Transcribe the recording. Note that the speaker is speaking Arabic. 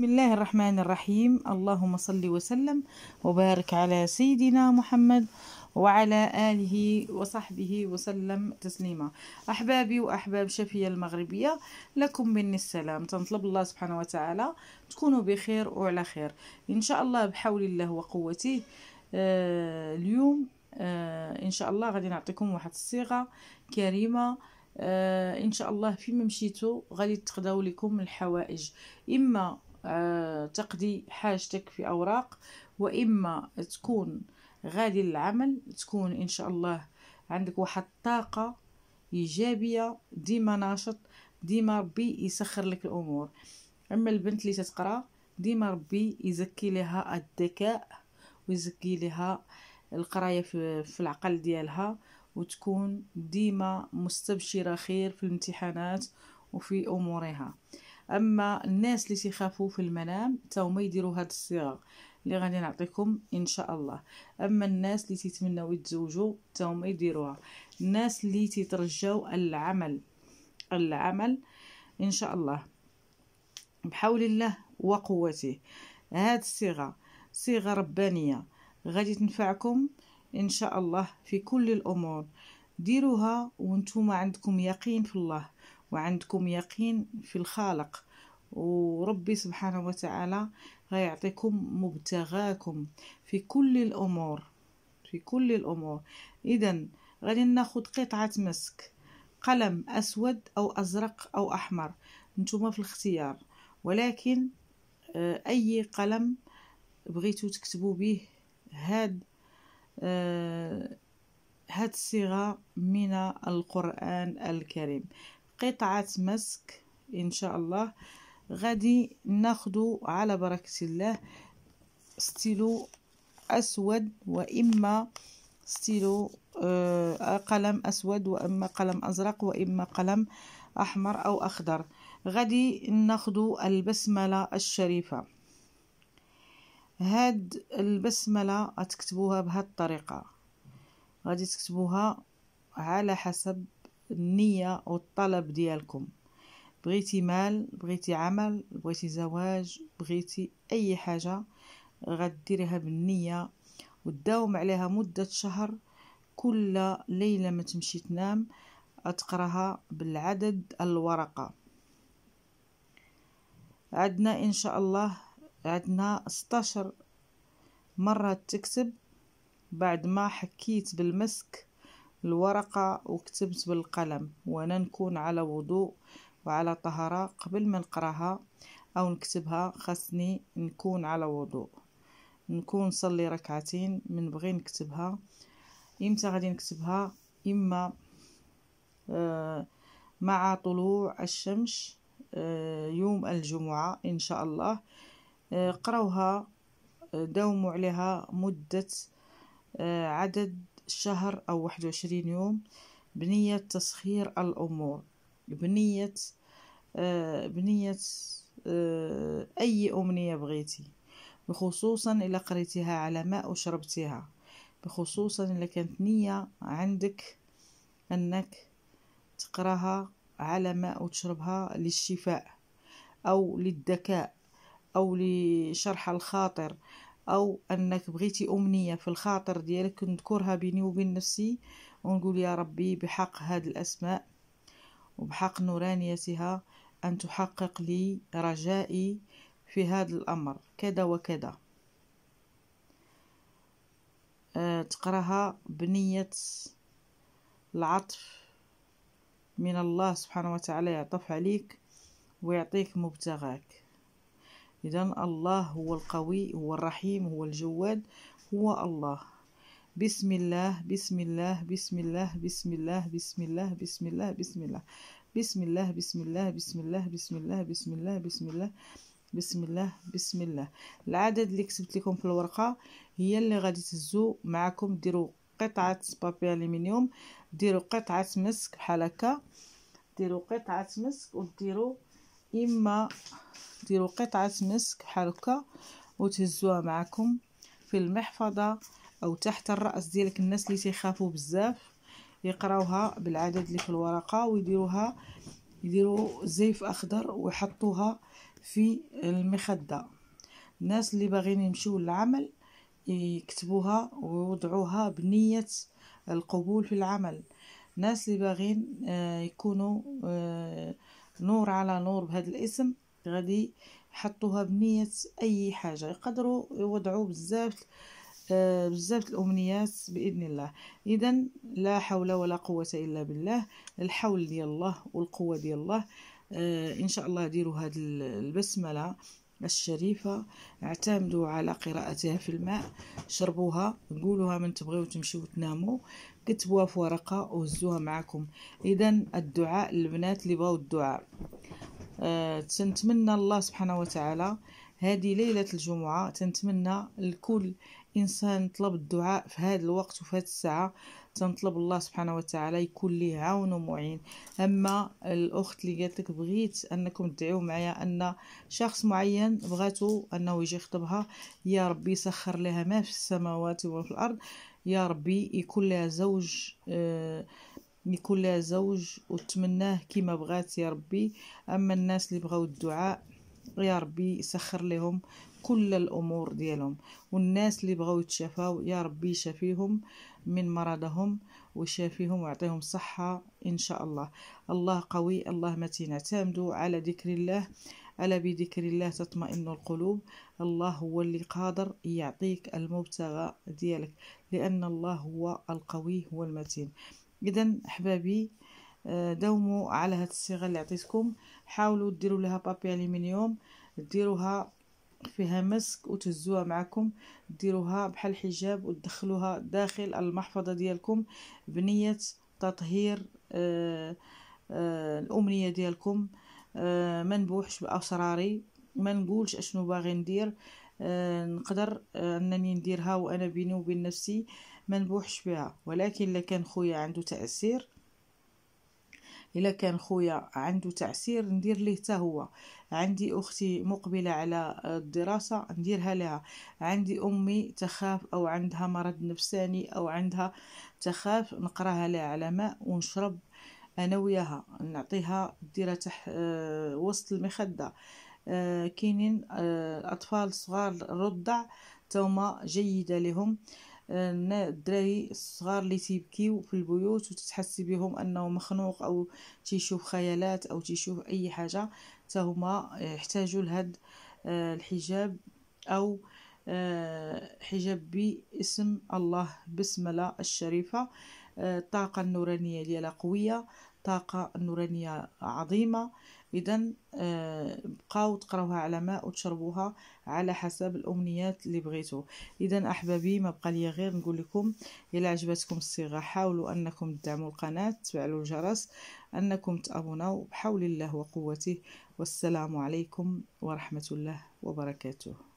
بسم الله الرحمن الرحيم. اللهم صل وسلم وبارك على سيدنا محمد وعلى آله وصحبه وسلم تسليما. أحبابي وأحباب شفية المغربية لكم مني السلام. تنطلب الله سبحانه وتعالى تكونوا بخير وعلى خير. إن شاء الله بحول الله وقوته آه اليوم آه إن شاء الله غادي نعطيكم واحد الصيغة كريمة. آه إن شاء الله فيما مشيتو غادي تقضاو لكم الحوائج. إما تقضي حاجتك في أوراق وإما تكون غادي للعمل تكون إن شاء الله عندك واحد الطاقه إيجابية ديما ناشط ديما ربي يسخر لك الأمور. أما البنت اللي تتقرأ ديما ربي يزكي لها الذكاء ويزكي لها القراية في العقل ديالها وتكون ديما مستبشرة خير في الامتحانات وفي أمورها. أما الناس اللي تخافوا في المنام تاو ما يديروا هاد الصيغة اللي غادي نعطيكم إن شاء الله. أما الناس اللي تيتمناو يتزوجوا تاو ما يديروها. الناس اللي تيترجاو العمل العمل إن شاء الله. بحول الله وقوته. هاد الصيغه صيغه ربانية. غادي تنفعكم إن شاء الله في كل الأمور. ديروها وأنتم عندكم يقين في الله وعندكم يقين في الخالق. وربي سبحانه وتعالى غيعطيكم مبتغاكم في كل الأمور في كل الأمور. اذا غادي ناخذ قطعة مسك قلم أسود أو أزرق أو أحمر نتوما في الاختيار. ولكن آه، أي قلم بغيتو تكتبوا به هاد آه، هاد الصيغة من القرآن الكريم. قطعة مسك إن شاء الله. غادي ناخدو على بركة الله ستيلو أسود وإما ستيلو آه، قلم أسود وإما قلم أزرق وإما قلم أحمر أو أخضر. غادي ناخدو البسملة الشريفة. هاد البسملة غتكتبوها بهاد الطريقة. غادي تكتبوها على حسب النية والطلب ديالكم. بغيتي مال بغيتي عمل بغيتي زواج بغيتي أي حاجة غديريها بالنية وتداوم عليها مدة شهر. كل ليلة ما تمشي تنام أتقراها بالعدد الورقة. عندنا إن شاء الله عندنا ستاشر مرة تكتب. بعد ما حكيت بالمسك الورقة وكتبت بالقلم وأنا نكون على وضوء. وعلى طهارة قبل ما نقراها أو نكتبها خاصني نكون على وضوء. نكون صلي ركعتين من بغي نكتبها. إمتى غادي نكتبها؟ إما آه مع طلوع الشمس آه يوم الجمعة إن شاء الله. آه، قراوها آه، داوموا عليها مدة عدد شهر أو واحد وعشرين يوم بنية تسخير الأمور. بنية بنية أي أمنية بغيتي بخصوصا إلا قريتيها على ماء وشربتيها بخصوصا إلا كانت نية عندك أنك تقراها على ماء وتشربها للشفاء أو للذكاء أو لشرح الخاطر أو أنك بغيتي أمنية في الخاطر ديالك نذكرها بيني وبين نفسي ونقول يا ربي بحق هذه الأسماء. وبحق نورانيتها أن تحقق لي رجائي في هذا الأمر كذا وكذا. أه تقراها بنية العطف من الله سبحانه وتعالى يعطف عليك ويعطيك مبتغاك. إذا الله هو القوي هو الرحيم هو الجواد هو الله. بسم الله بسم الله بسم الله بسم الله بسم الله بسم الله بسم الله بسم الله بسم الله بسم الله بسم الله بسم الله بسم الله بسم الله بسم الله العدد اللي كتبت لكم في الورقه هي اللي غادي تهزو معكم ديروا قطعه بابي الومنيوم ديروا قطعه مسك بحال هكا ديروا قطعه مسك وديروا اما ديروا قطعة مسك بحال هكا وتهزوها معكم في المحفظة أو تحت الرأس ديالك الناس اللي تيخافوا بزاف يقراوها بالعدد اللي في الورقة ويديروها يديروا زيف أخضر ويحطوها في المخدة. الناس اللي باغيين يمشيو للعمل يكتبوها ويوضعوها بنية القبول في العمل. الناس اللي باغين آه، يكونوا آه، نور على نور بهذا الاسم غادي يحطوها بنية أي حاجة. يقدروا يوضعوا بزاف بزاف الأمنيات بإذن الله. إذا لا حول ولا قوة إلا بالله. الحول ديال الله والقوة ديال الله. إن شاء الله ديروا هذه البسملة الشريفة. اعتمدوا على قراءتها في الماء. شربوها قولوها من تبغيو تمشيو تناموا. كتبوها في ورقة وهزوها معكم. إذا الدعاء للبنات اللي بغاو الدعاء. أه تنتمنى الله سبحانه وتعالى. هذه ليلة الجمعة تنتمنى لكل إنسان طلب الدعاء في هذا الوقت وفي هذه الساعة تنطلب الله سبحانه وتعالى يكون ليه عون ومعين. أما الأخت اللي قالت لك بغيت أنكم تدعيو معايا أن شخص معين بغاتو أنه يجي يخطبها يا ربي سخر لها ما في السماوات وما في الأرض يا ربي يكون لها زوج آه يكون لها زوج وتمناه كما بغات يا ربي. أما الناس اللي بغاو الدعاء يا ربي يسخر لهم كل الأمور ديالهم. والناس اللي بغاو يتشافاو يا ربي يشافيهم من مرضهم ويشافيهم ويعطيهم الصحة إن شاء الله. الله قوي الله متين. اعتمدوا على ذكر الله. ألا بذكر الله تطمئن القلوب؟ الله هو اللي قادر يعطيك المبتغى ديالك لأن الله هو القوي هو المتين. إذا أحبابي آه، دوموا على هاد الصيغة اللي عطيتكم. حاولوا ديروا لها بابي ألمنيوم ديروها فيها مسك وتهزوها معكم ديروها بحال حجاب وتدخلوها داخل المحفظة ديالكم بنية تطهير آه آه الأمنية ديالكم. آه ما نبوحش بأسراري ما نقولش أشنو باغي ندير. نقدر أنني نديرها وأنا بيني وبين نفسي ما نبوحش بها. ولكن إلا كان خويا عنده تأثير إلا كان خويا عنده تعسير ندير ليه حتى هو. عندي أختي مقبلة على الدراسة نديرها لها. عندي أمي تخاف أو عندها مرض نفساني أو عندها تخاف نقراها لها على ماء ونشرب أنا وياها. نعطيها ديرها تحت آه، وسط المخدة. آه، كاينين آه، أطفال صغار رضع توما جيدة لهم. الدراري الصغار اللي تيبكيو في البيوت وتتحسي بهم أنه مخنوق أو تيشوف خيالات أو تيشوف أي حاجة حتى هما يحتاجوا لهاد آه، الحجاب أو آه، حجاب باسم الله بسمله الشريفة آه، الطاقة النورانية ديالها قوية. طاقة نورانية عظيمة. إذا آه، بقاو تقراوها على ماء وتشربوها على حسب الأمنيات اللي بغيتو. إذا أحبابي ما بقى لي غير نقول لكم إلى عجبتكم الصيغة حاولوا أنكم تدعموا القناة تفعلوا الجرس أنكم تابوناو بحول الله وقوته. والسلام عليكم ورحمة الله وبركاته.